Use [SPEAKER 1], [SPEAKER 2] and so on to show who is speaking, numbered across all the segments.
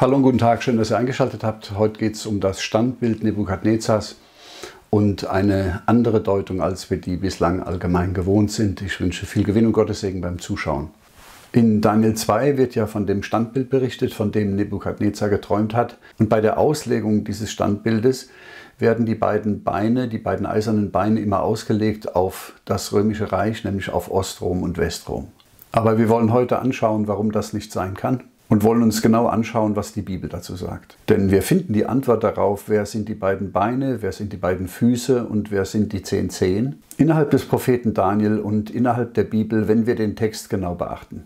[SPEAKER 1] Hallo und guten Tag, schön, dass ihr eingeschaltet habt. Heute geht es um das Standbild Nebukadnezars und eine andere Deutung, als wir die bislang allgemein gewohnt sind. Ich wünsche viel Gewinn und Gottes Segen beim Zuschauen. In Daniel 2 wird ja von dem Standbild berichtet, von dem Nebukadnezar geträumt hat. Und bei der Auslegung dieses Standbildes werden die beiden Beine, die beiden eisernen Beine immer ausgelegt auf das römische Reich, nämlich auf Ostrom und Westrom. Aber wir wollen heute anschauen, warum das nicht sein kann und wollen uns genau anschauen, was die Bibel dazu sagt. Denn wir finden die Antwort darauf, wer sind die beiden Beine, wer sind die beiden Füße und wer sind die zehn Zehen, innerhalb des Propheten Daniel und innerhalb der Bibel, wenn wir den Text genau beachten.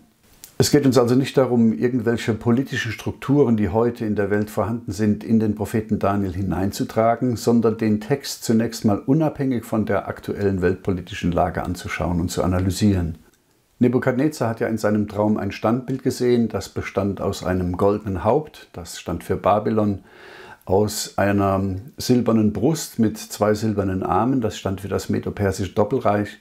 [SPEAKER 1] Es geht uns also nicht darum, irgendwelche politischen Strukturen, die heute in der Welt vorhanden sind, in den Propheten Daniel hineinzutragen, sondern den Text zunächst mal unabhängig von der aktuellen weltpolitischen Lage anzuschauen und zu analysieren. Nebukadnezar hat ja in seinem Traum ein Standbild gesehen, das bestand aus einem goldenen Haupt, das stand für Babylon, aus einer silbernen Brust mit zwei silbernen Armen, das stand für das Medo-Persische Doppelreich,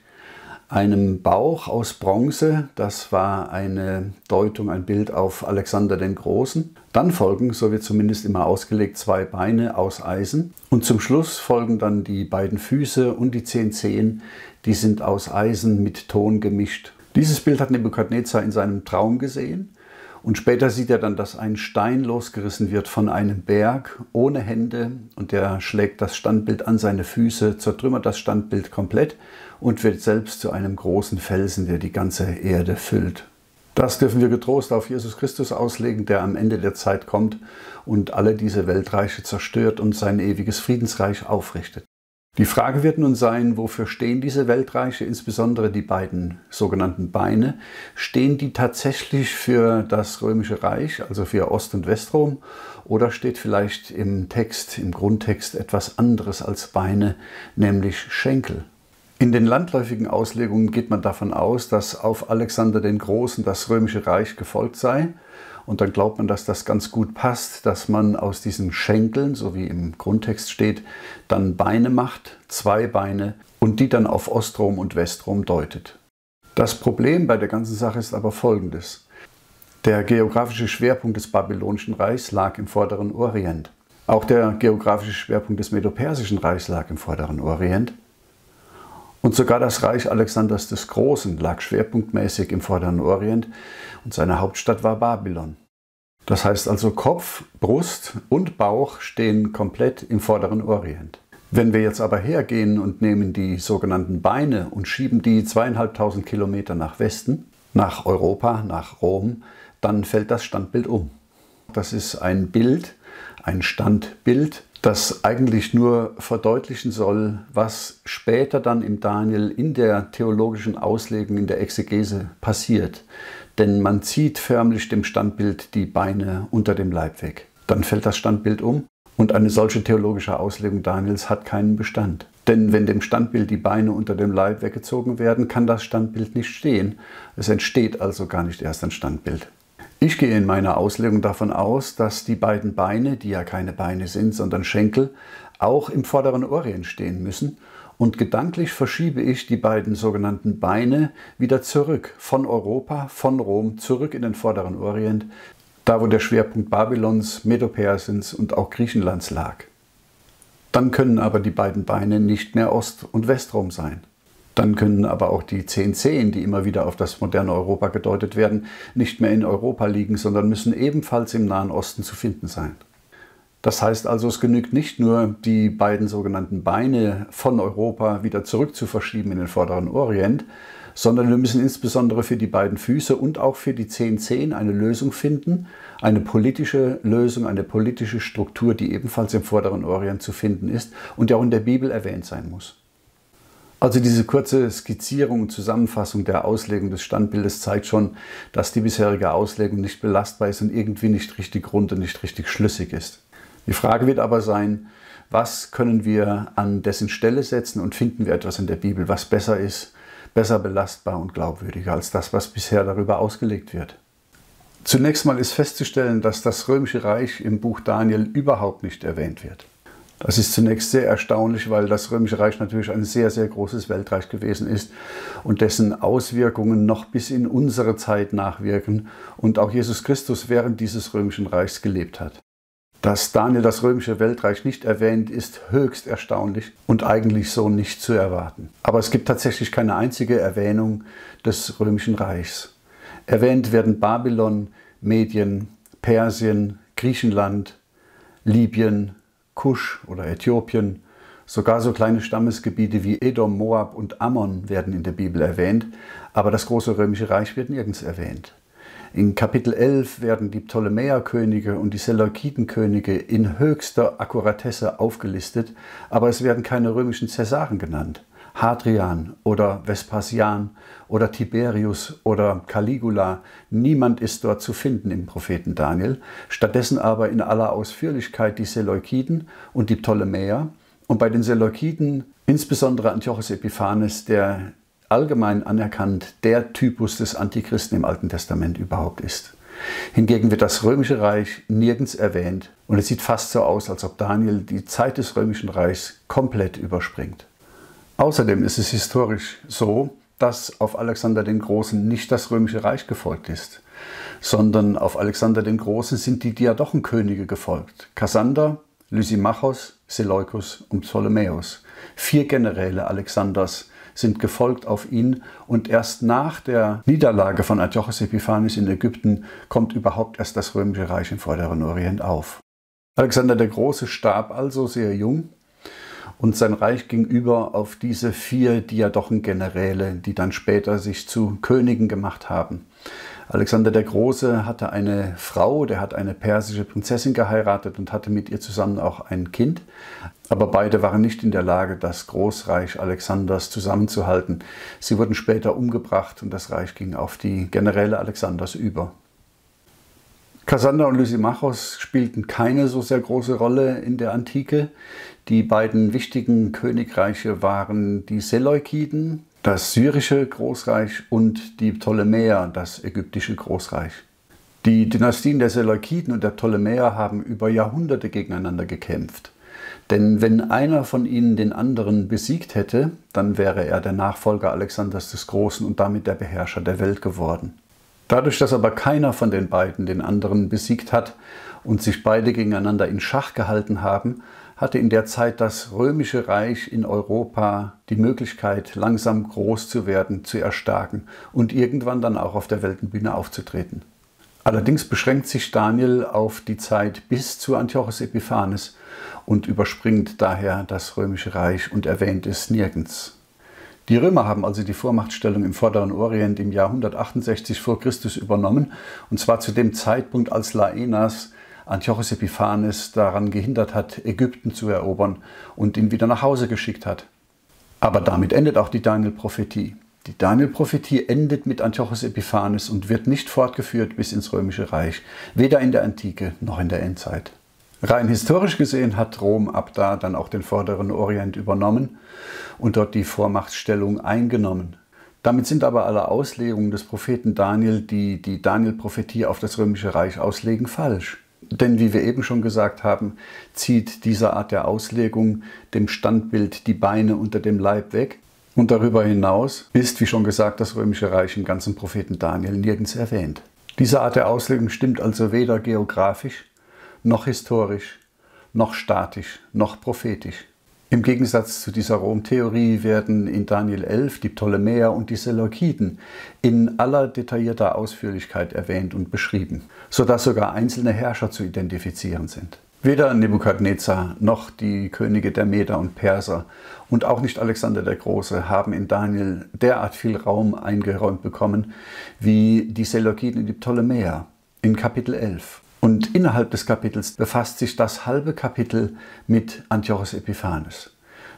[SPEAKER 1] einem Bauch aus Bronze, das war eine Deutung, ein Bild auf Alexander den Großen. Dann folgen, so wird zumindest immer ausgelegt, zwei Beine aus Eisen. Und zum Schluss folgen dann die beiden Füße und die zehn Zehen, die sind aus Eisen mit Ton gemischt. Dieses Bild hat Nebukadnezar in seinem Traum gesehen. Und später sieht er dann, dass ein Stein losgerissen wird von einem Berg ohne Hände und der schlägt das Standbild an seine Füße, zertrümmert das Standbild komplett und wird selbst zu einem großen Felsen, der die ganze Erde füllt. Das dürfen wir getrost auf Jesus Christus auslegen, der am Ende der Zeit kommt und alle diese Weltreiche zerstört und sein ewiges Friedensreich aufrichtet. Die Frage wird nun sein, wofür stehen diese Weltreiche, insbesondere die beiden sogenannten Beine? Stehen die tatsächlich für das römische Reich, also für Ost- und Westrom? Oder steht vielleicht im Text, im Grundtext etwas anderes als Beine, nämlich Schenkel? In den landläufigen Auslegungen geht man davon aus, dass auf Alexander den Großen das römische Reich gefolgt sei und dann glaubt man, dass das ganz gut passt, dass man aus diesen Schenkeln, so wie im Grundtext steht, dann Beine macht, zwei Beine, und die dann auf Ostrom und Westrom deutet. Das Problem bei der ganzen Sache ist aber folgendes. Der geografische Schwerpunkt des Babylonischen Reichs lag im vorderen Orient. Auch der geografische Schwerpunkt des Medo-Persischen Reichs lag im vorderen Orient. Und sogar das Reich Alexanders des Großen lag schwerpunktmäßig im vorderen Orient und seine Hauptstadt war Babylon. Das heißt also Kopf, Brust und Bauch stehen komplett im vorderen Orient. Wenn wir jetzt aber hergehen und nehmen die sogenannten Beine und schieben die zweieinhalbtausend Kilometer nach Westen, nach Europa, nach Rom, dann fällt das Standbild um. Das ist ein Bild, ein Standbild, das eigentlich nur verdeutlichen soll, was später dann im Daniel in der theologischen Auslegung, in der Exegese passiert. Denn man zieht förmlich dem Standbild die Beine unter dem Leib weg. Dann fällt das Standbild um und eine solche theologische Auslegung Daniels hat keinen Bestand. Denn wenn dem Standbild die Beine unter dem Leib weggezogen werden, kann das Standbild nicht stehen. Es entsteht also gar nicht erst ein Standbild. Ich gehe in meiner Auslegung davon aus, dass die beiden Beine, die ja keine Beine sind, sondern Schenkel, auch im vorderen Orient stehen müssen und gedanklich verschiebe ich die beiden sogenannten Beine wieder zurück von Europa, von Rom, zurück in den vorderen Orient, da wo der Schwerpunkt Babylons, Medo-Persiens und auch Griechenlands lag. Dann können aber die beiden Beine nicht mehr Ost- und Westrom sein. Dann können aber auch die zehn Zehen, die immer wieder auf das moderne Europa gedeutet werden, nicht mehr in Europa liegen, sondern müssen ebenfalls im Nahen Osten zu finden sein. Das heißt also, es genügt nicht nur, die beiden sogenannten Beine von Europa wieder zurück zu verschieben in den vorderen Orient, sondern wir müssen insbesondere für die beiden Füße und auch für die zehn Zehen eine Lösung finden, eine politische Lösung, eine politische Struktur, die ebenfalls im vorderen Orient zu finden ist und die auch in der Bibel erwähnt sein muss. Also diese kurze Skizzierung und Zusammenfassung der Auslegung des Standbildes zeigt schon, dass die bisherige Auslegung nicht belastbar ist und irgendwie nicht richtig rund und nicht richtig schlüssig ist. Die Frage wird aber sein, was können wir an dessen Stelle setzen und finden wir etwas in der Bibel, was besser ist, besser belastbar und glaubwürdiger als das, was bisher darüber ausgelegt wird. Zunächst mal ist festzustellen, dass das römische Reich im Buch Daniel überhaupt nicht erwähnt wird. Das ist zunächst sehr erstaunlich, weil das Römische Reich natürlich ein sehr, sehr großes Weltreich gewesen ist und dessen Auswirkungen noch bis in unsere Zeit nachwirken und auch Jesus Christus während dieses Römischen Reichs gelebt hat. Dass Daniel das römische Weltreich nicht erwähnt, ist höchst erstaunlich und eigentlich so nicht zu erwarten. Aber es gibt tatsächlich keine einzige Erwähnung des römischen Reichs. Erwähnt werden Babylon, Medien, Persien, Griechenland, Libyen, Kusch oder Äthiopien, sogar so kleine Stammesgebiete wie Edom, Moab und Ammon werden in der Bibel erwähnt, aber das große römische Reich wird nirgends erwähnt. In Kapitel 11 werden die Ptolemäerkönige und die Seleukidenkönige in höchster Akkuratesse aufgelistet, aber es werden keine römischen Cäsaren genannt. Hadrian oder Vespasian oder Tiberius oder Caligula, niemand ist dort zu finden im Propheten Daniel, stattdessen aber in aller Ausführlichkeit die Seleukiden und die Ptolemäer und bei den Seleukiden insbesondere Antiochus Epiphanes, der allgemein anerkannt der Typus des Antichristen im Alten Testament überhaupt ist. Hingegen wird das römische Reich nirgends erwähnt und es sieht fast so aus, als ob Daniel die Zeit des römischen Reichs komplett überspringt. Außerdem ist es historisch so, dass auf Alexander den Großen nicht das römische Reich gefolgt ist, sondern auf Alexander den Großen sind die Diadochenkönige gefolgt. Kassander, Lysimachos, Seleukus und Ptolemäus. Vier Generäle Alexanders, sind gefolgt auf ihn und erst nach der Niederlage von Antiochus Epiphanes in Ägypten kommt überhaupt erst das römische Reich im Vorderen Orient auf. Alexander der Große starb also sehr jung und sein Reich ging über auf diese vier Diadochengeneräle, die dann später sich zu Königen gemacht haben. Alexander der Große hatte eine Frau, der hat eine persische Prinzessin geheiratet und hatte mit ihr zusammen auch ein Kind. Aber beide waren nicht in der Lage, das Großreich Alexanders zusammenzuhalten. Sie wurden später umgebracht und das Reich ging auf die Generäle Alexanders über. Kassander und Lysimachos spielten keine so sehr große Rolle in der Antike. Die beiden wichtigen Königreiche waren die Seleukiden, das syrische Großreich und die Ptolemäer, das ägyptische Großreich. Die Dynastien der Seleukiden und der Ptolemäer haben über Jahrhunderte gegeneinander gekämpft. Denn wenn einer von ihnen den anderen besiegt hätte, dann wäre er der Nachfolger Alexanders des Großen und damit der Beherrscher der Welt geworden. Dadurch, dass aber keiner von den beiden den anderen besiegt hat und sich beide gegeneinander in Schach gehalten haben, hatte in der Zeit das römische Reich in Europa die Möglichkeit, langsam groß zu werden, zu erstarken und irgendwann dann auch auf der Weltenbühne aufzutreten. Allerdings beschränkt sich Daniel auf die Zeit bis zu Antiochus Epiphanes und überspringt daher das römische Reich und erwähnt es nirgends. Die Römer haben also die Vormachtstellung im Vorderen Orient im Jahr 168 vor Christus übernommen, und zwar zu dem Zeitpunkt, als Laenas Antiochus Epiphanes daran gehindert hat, Ägypten zu erobern und ihn wieder nach Hause geschickt hat. Aber damit endet auch die Daniel-Prophetie. Die Daniel-Prophetie endet mit Antiochus Epiphanes und wird nicht fortgeführt bis ins Römische Reich, weder in der Antike noch in der Endzeit. Rein historisch gesehen hat Rom ab da dann auch den vorderen Orient übernommen und dort die Vormachtstellung eingenommen. Damit sind aber alle Auslegungen des Propheten Daniel, die die Daniel-Prophetie auf das Römische Reich auslegen, falsch. Denn wie wir eben schon gesagt haben, zieht diese Art der Auslegung dem Standbild die Beine unter dem Leib weg. Und darüber hinaus ist, wie schon gesagt, das römische Reich im ganzen Propheten Daniel nirgends erwähnt. Diese Art der Auslegung stimmt also weder geografisch, noch historisch, noch statisch, noch prophetisch. Im Gegensatz zu dieser Rom-Theorie werden in Daniel 11 die Ptolemäer und die Seleukiden in aller detaillierter Ausführlichkeit erwähnt und beschrieben, sodass sogar einzelne Herrscher zu identifizieren sind. Weder Nebukadnezar noch die Könige der Meder und Perser und auch nicht Alexander der Große haben in Daniel derart viel Raum eingeräumt bekommen wie die Seleukiden und die Ptolemäer in Kapitel 11. Und innerhalb des Kapitels befasst sich das halbe Kapitel mit Antiochus Epiphanes.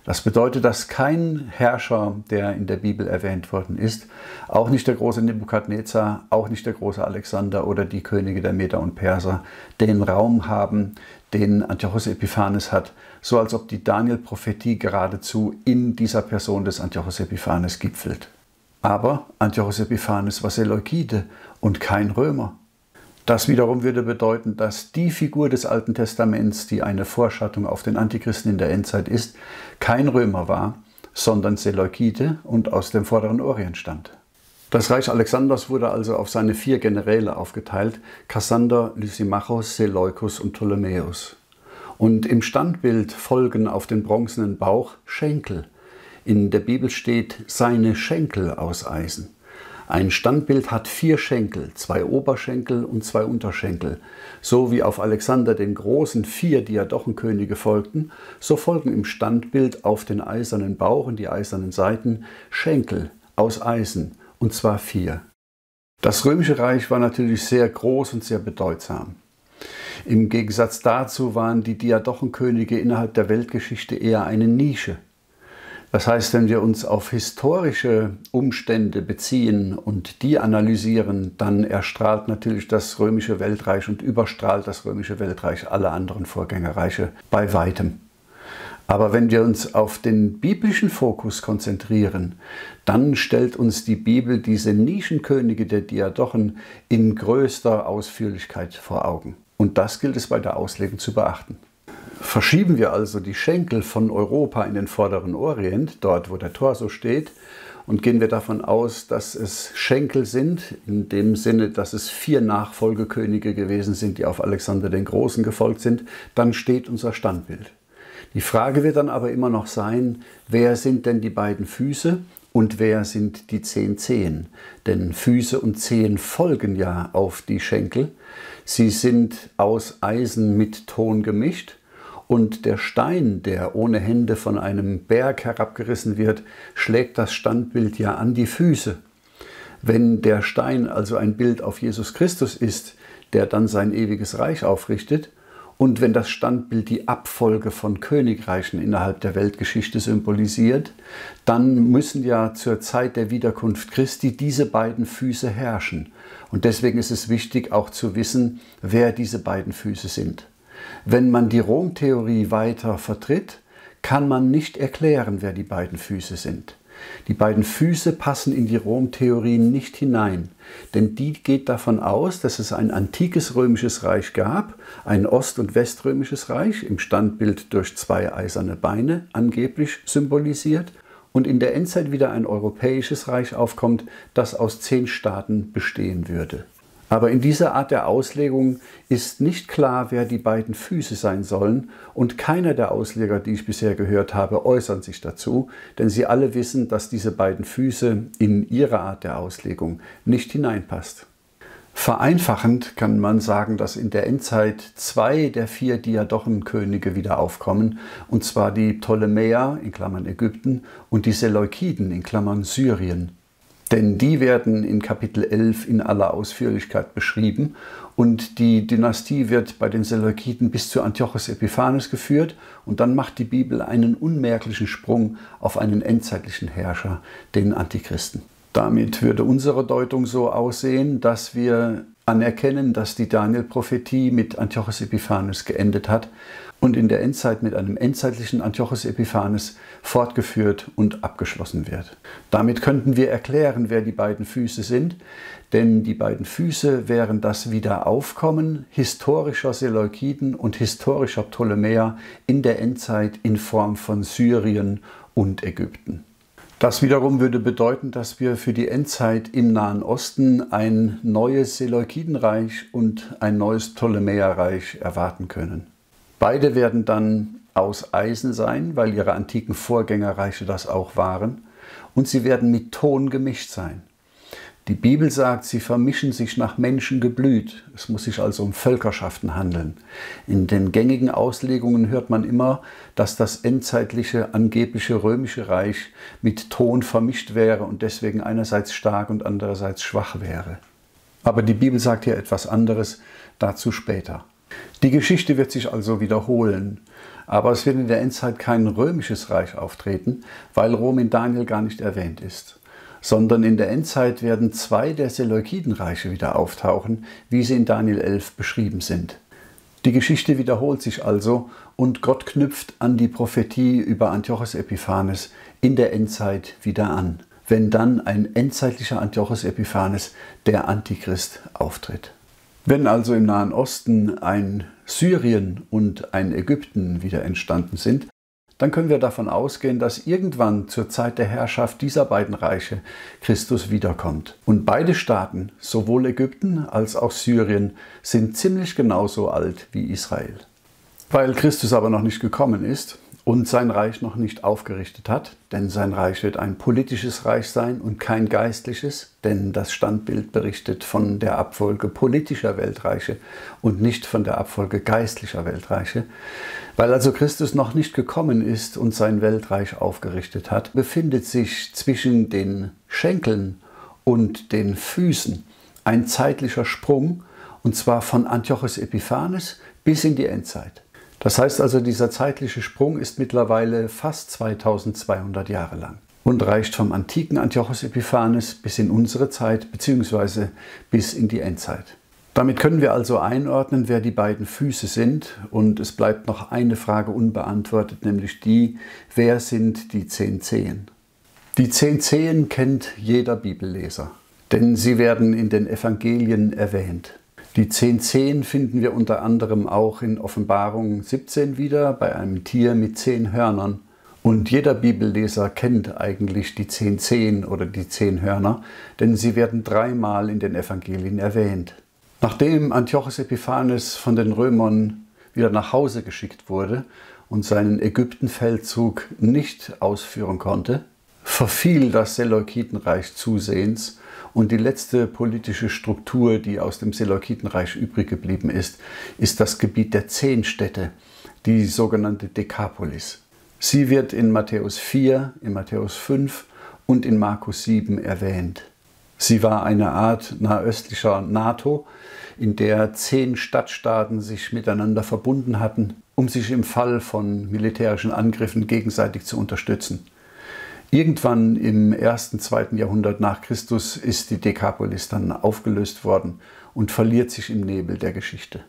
[SPEAKER 1] Das bedeutet, dass kein Herrscher, der in der Bibel erwähnt worden ist, auch nicht der große Nebukadnezar, auch nicht der große Alexander oder die Könige der Meder und Perser, den Raum haben, den Antiochus Epiphanes hat, so als ob die Daniel-Prophetie geradezu in dieser Person des Antiochus Epiphanes gipfelt. Aber Antiochus Epiphanes war Seleukide und kein Römer. Das wiederum würde bedeuten, dass die Figur des Alten Testaments, die eine Vorschattung auf den Antichristen in der Endzeit ist, kein Römer war, sondern Seleukide und aus dem vorderen Orient stammt. Das Reich Alexanders wurde also auf seine vier Generäle aufgeteilt: Kassander, Lysimachos, Seleukus und Ptolemäus. Und im Standbild folgen auf den bronzenen Bauch Schenkel. In der Bibel steht seine Schenkel aus Eisen. Ein Standbild hat vier Schenkel, zwei Oberschenkel und zwei Unterschenkel. So wie auf Alexander den Großen vier Diadochenkönige folgten, so folgen im Standbild auf den eisernen Bauch und die eisernen Seiten Schenkel aus Eisen, und zwar vier. Das römische Reich war natürlich sehr groß und sehr bedeutsam. Im Gegensatz dazu waren die Diadochenkönige innerhalb der Weltgeschichte eher eine Nische. Das heißt, wenn wir uns auf historische Umstände beziehen und die analysieren, dann erstrahlt natürlich das römische Weltreich und überstrahlt das römische Weltreich alle anderen Vorgängerreiche bei weitem. Aber wenn wir uns auf den biblischen Fokus konzentrieren, dann stellt uns die Bibel diese Nischenkönige der Diadochen in größter Ausführlichkeit vor Augen. Und das gilt es bei der Auslegung zu beachten. Verschieben wir also die Schenkel von Europa in den vorderen Orient, dort wo der Torso steht, und gehen wir davon aus, dass es Schenkel sind, in dem Sinne, dass es vier Nachfolgekönige gewesen sind, die auf Alexander den Großen gefolgt sind, dann steht unser Standbild. Die Frage wird dann aber immer noch sein, wer sind denn die beiden Füße und wer sind die zehn Zehen? Denn Füße und Zehen folgen ja auf die Schenkel. Sie sind aus Eisen mit Ton gemischt und der Stein, der ohne Hände von einem Berg herabgerissen wird, schlägt das Standbild ja an die Füße. Wenn der Stein also ein Bild auf Jesus Christus ist, der dann sein ewiges Reich aufrichtet, und wenn das Standbild die Abfolge von Königreichen innerhalb der Weltgeschichte symbolisiert, dann müssen ja zur Zeit der Wiederkunft Christi diese beiden Füße herrschen. Und deswegen ist es wichtig auch zu wissen, wer diese beiden Füße sind. Wenn man die Rom-Theorie weiter vertritt, kann man nicht erklären, wer die beiden Füße sind. Die beiden Füße passen in die Rom-Theorie nicht hinein, denn die geht davon aus, dass es ein antikes römisches Reich gab, ein ost- und weströmisches Reich, im Standbild durch zwei eiserne Beine angeblich symbolisiert, und in der Endzeit wieder ein europäisches Reich aufkommt, das aus zehn Staaten bestehen würde. Aber in dieser Art der Auslegung ist nicht klar, wer die beiden Füße sein sollen, und keiner der Ausleger, die ich bisher gehört habe, äußern sich dazu, denn sie alle wissen, dass diese beiden Füße in ihre Art der Auslegung nicht hineinpasst. Vereinfachend kann man sagen, dass in der Endzeit zwei der vier Diadochenkönige wieder aufkommen, und zwar die Ptolemäer in Klammern Ägypten und die Seleukiden in Klammern Syrien. Denn die werden in Kapitel 11 in aller Ausführlichkeit beschrieben und die Dynastie wird bei den Seleukiden bis zu Antiochus Epiphanes geführt und dann macht die Bibel einen unmerklichen Sprung auf einen endzeitlichen Herrscher, den Antichristen. Damit würde unsere Deutung so aussehen, dass wir anerkennen, dass die Daniel-Prophetie mit Antiochus Epiphanes geendet hat und in der Endzeit mit einem endzeitlichen Antiochus Epiphanes fortgeführt und abgeschlossen wird. Damit könnten wir erklären, wer die beiden Füße sind, denn die beiden Füße wären das Wiederaufkommen historischer Seleukiden und historischer Ptolemäer in der Endzeit in Form von Syrien und Ägypten. Das wiederum würde bedeuten, dass wir für die Endzeit im Nahen Osten ein neues Seleukidenreich und ein neues Ptolemäerreich erwarten können. Beide werden dann aus Eisen sein, weil ihre antiken Vorgängerreiche das auch waren, und sie werden mit Ton gemischt sein. Die Bibel sagt, sie vermischen sich nach Menschengeblüt. Es muss sich also um Völkerschaften handeln. In den gängigen Auslegungen hört man immer, dass das endzeitliche, angebliche römische Reich mit Ton vermischt wäre und deswegen einerseits stark und andererseits schwach wäre. Aber die Bibel sagt hier etwas anderes, dazu später. Die Geschichte wird sich also wiederholen, aber es wird in der Endzeit kein römisches Reich auftreten, weil Rom in Daniel gar nicht erwähnt ist, sondern in der Endzeit werden zwei der Seleukidenreiche wieder auftauchen, wie sie in Daniel 11 beschrieben sind. Die Geschichte wiederholt sich also und Gott knüpft an die Prophetie über Antiochus Epiphanes in der Endzeit wieder an, wenn dann ein endzeitlicher Antiochus Epiphanes, der Antichrist, auftritt. Wenn also im Nahen Osten ein Syrien und ein Ägypten wieder entstanden sind, dann können wir davon ausgehen, dass irgendwann zur Zeit der Herrschaft dieser beiden Reiche Christus wiederkommt. Und beide Staaten, sowohl Ägypten als auch Syrien, sind ziemlich genauso alt wie Israel. Weil Christus aber noch nicht gekommen ist, und sein Reich noch nicht aufgerichtet hat, denn sein Reich wird ein politisches Reich sein und kein geistliches, denn das Standbild berichtet von der Abfolge politischer Weltreiche und nicht von der Abfolge geistlicher Weltreiche. Weil also Christus noch nicht gekommen ist und sein Weltreich aufgerichtet hat, befindet sich zwischen den Schenkeln und den Füßen ein zeitlicher Sprung, und zwar von Antiochus Epiphanes bis in die Endzeit. Das heißt also, dieser zeitliche Sprung ist mittlerweile fast 2200 Jahre lang und reicht vom antiken Antiochus Epiphanes bis in unsere Zeit bzw. bis in die Endzeit. Damit können wir also einordnen, wer die beiden Füße sind und es bleibt noch eine Frage unbeantwortet, nämlich die, wer sind die zehn Zehen? Die zehn Zehen kennt jeder Bibelleser, denn sie werden in den Evangelien erwähnt. Die zehn Zehen finden wir unter anderem auch in Offenbarung 17 wieder bei einem Tier mit zehn Hörnern. Und jeder Bibelleser kennt eigentlich die zehn Zehen oder die zehn Hörner, denn sie werden dreimal in den Evangelien erwähnt. Nachdem Antiochus Epiphanes von den Römern wieder nach Hause geschickt wurde und seinen Ägyptenfeldzug nicht ausführen konnte, verfiel das Seleukitenreich zusehends und die letzte politische Struktur, die aus dem Seleukitenreich übrig geblieben ist, ist das Gebiet der zehn Städte, die sogenannte Dekapolis. Sie wird in Matthäus 4, in Matthäus 5 und in Markus 7 erwähnt. Sie war eine Art nahöstlicher NATO, in der zehn Stadtstaaten sich miteinander verbunden hatten, um sich im Fall von militärischen Angriffen gegenseitig zu unterstützen. Irgendwann im ersten, zweiten Jahrhundert nach Christus ist die Dekapolis dann aufgelöst worden und verliert sich im Nebel der Geschichte.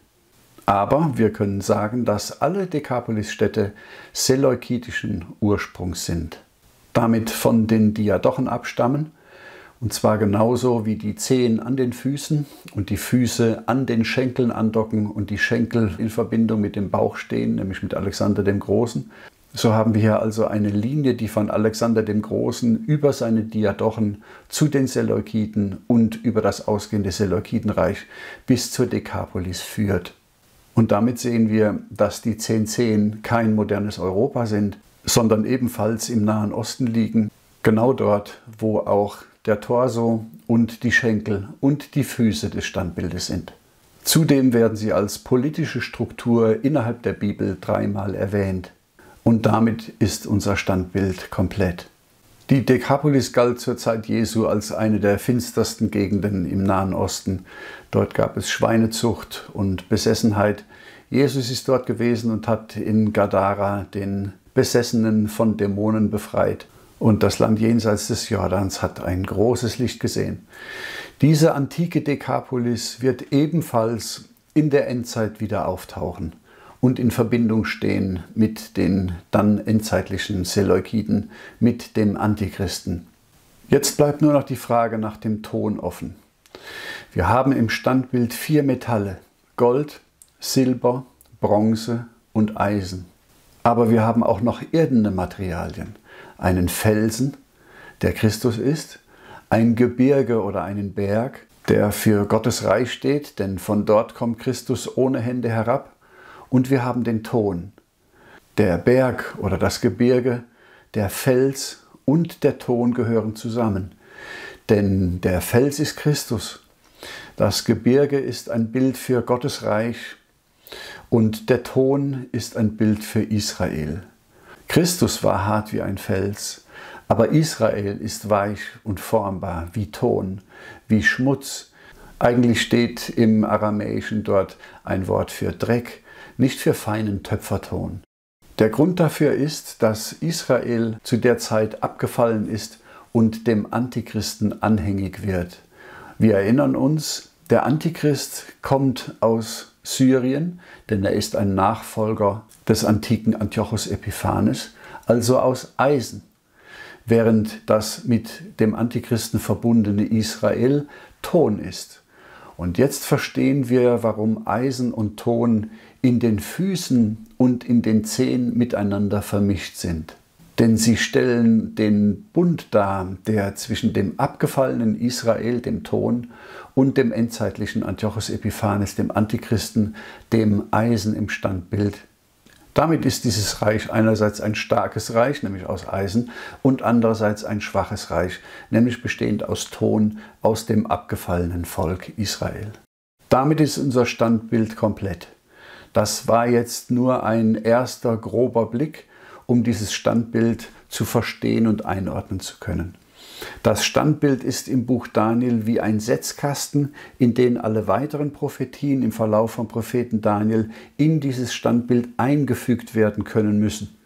[SPEAKER 1] Aber wir können sagen, dass alle Dekapolis-Städte seleukidischen Ursprungs sind, damit von den Diadochen abstammen, und zwar genauso wie die Zehen an den Füßen und die Füße an den Schenkeln andocken und die Schenkel in Verbindung mit dem Bauch stehen, nämlich mit Alexander dem Großen. So haben wir hier also eine Linie, die von Alexander dem Großen über seine Diadochen zu den Seleukiden und über das ausgehende Seleukidenreich bis zur Dekapolis führt. Und damit sehen wir, dass die zehn Zehn kein modernes Europa sind, sondern ebenfalls im Nahen Osten liegen, genau dort, wo auch der Torso und die Schenkel und die Füße des Standbildes sind. Zudem werden sie als politische Struktur innerhalb der Bibel dreimal erwähnt. Und damit ist unser Standbild komplett. Die Dekapolis galt zur Zeit Jesu als eine der finstersten Gegenden im Nahen Osten. Dort gab es Schweinezucht und Besessenheit. Jesus ist dort gewesen und hat in Gadara den Besessenen von Dämonen befreit. Und das Land jenseits des Jordans hat ein großes Licht gesehen. Diese antike Dekapolis wird ebenfalls in der Endzeit wieder auftauchen und in Verbindung stehen mit den dann endzeitlichen Seleukiden, mit dem Antichristen. Jetzt bleibt nur noch die Frage nach dem Ton offen. Wir haben im Standbild vier Metalle, Gold, Silber, Bronze und Eisen. Aber wir haben auch noch irdene Materialien, einen Felsen, der Christus ist, ein Gebirge oder einen Berg, der für Gottes Reich steht, denn von dort kommt Christus ohne Hände herab, und wir haben den Ton. Der Berg oder das Gebirge, der Fels und der Ton gehören zusammen. Denn der Fels ist Christus. Das Gebirge ist ein Bild für Gottes Reich und der Ton ist ein Bild für Israel. Christus war hart wie ein Fels, aber Israel ist weich und formbar wie Ton, wie Schmutz. Eigentlich steht im Aramäischen dort ein Wort für Dreck, nicht für feinen Töpferton. Der Grund dafür ist, dass Israel zu der Zeit abgefallen ist und dem Antichristen anhängig wird. Wir erinnern uns, der Antichrist kommt aus Syrien, denn er ist ein Nachfolger des antiken Antiochus Epiphanes, also aus Eisen, während das mit dem Antichristen verbundene Israel Ton ist. Und jetzt verstehen wir, warum Eisen und Ton in den Füßen und in den Zehen miteinander vermischt sind. Denn sie stellen den Bund dar, der zwischen dem abgefallenen Israel, dem Ton, und dem endzeitlichen Antiochus Epiphanes, dem Antichristen, dem Eisen im Standbild. Damit ist dieses Reich einerseits ein starkes Reich, nämlich aus Eisen, und andererseits ein schwaches Reich, nämlich bestehend aus Ton, aus dem abgefallenen Volk Israel. Damit ist unser Standbild komplett. Das war jetzt nur ein erster grober Blick, um dieses Standbild zu verstehen und einordnen zu können. Das Standbild ist im Buch Daniel wie ein Setzkasten, in den alle weiteren Prophetien im Verlauf vom Propheten Daniel in dieses Standbild eingefügt werden können müssen.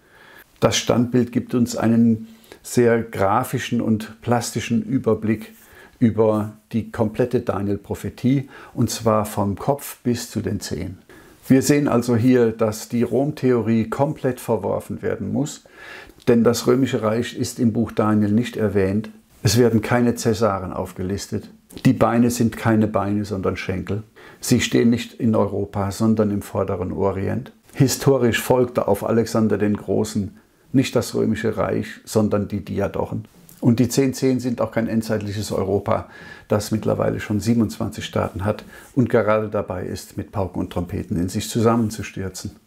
[SPEAKER 1] Das Standbild gibt uns einen sehr grafischen und plastischen Überblick über die komplette Daniel-Prophetie und zwar vom Kopf bis zu den Zehen. Wir sehen also hier, dass die Rom-Theorie komplett verworfen werden muss, denn das römische Reich ist im Buch Daniel nicht erwähnt. Es werden keine Cäsaren aufgelistet. Die Beine sind keine Beine, sondern Schenkel. Sie stehen nicht in Europa, sondern im vorderen Orient. Historisch folgte auf Alexander den Großen nicht das römische Reich, sondern die Diadochen. Und die 1010 sind auch kein endzeitliches Europa, das mittlerweile schon 27 Staaten hat und gerade dabei ist, mit Pauken und Trompeten in sich zusammenzustürzen.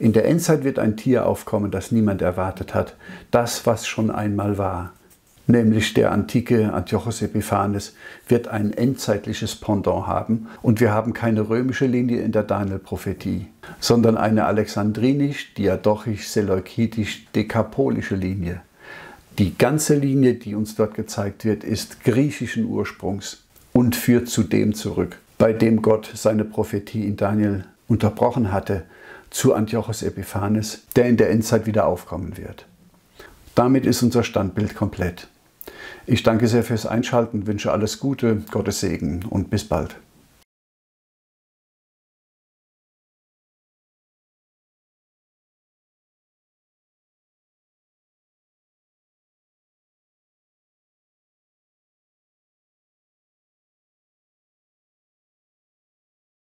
[SPEAKER 1] In der Endzeit wird ein Tier aufkommen, das niemand erwartet hat, das, was schon einmal war nämlich der antike Antiochus Epiphanes, wird ein endzeitliches Pendant haben. Und wir haben keine römische Linie in der Daniel-Prophetie, sondern eine alexandrinisch, diadochisch, seleukitisch, dekapolische Linie. Die ganze Linie, die uns dort gezeigt wird, ist griechischen Ursprungs und führt zu dem zurück, bei dem Gott seine Prophetie in Daniel unterbrochen hatte, zu Antiochus Epiphanes, der in der Endzeit wieder aufkommen wird. Damit ist unser Standbild komplett. Ich danke sehr fürs Einschalten, wünsche alles Gute, Gottes Segen und bis bald.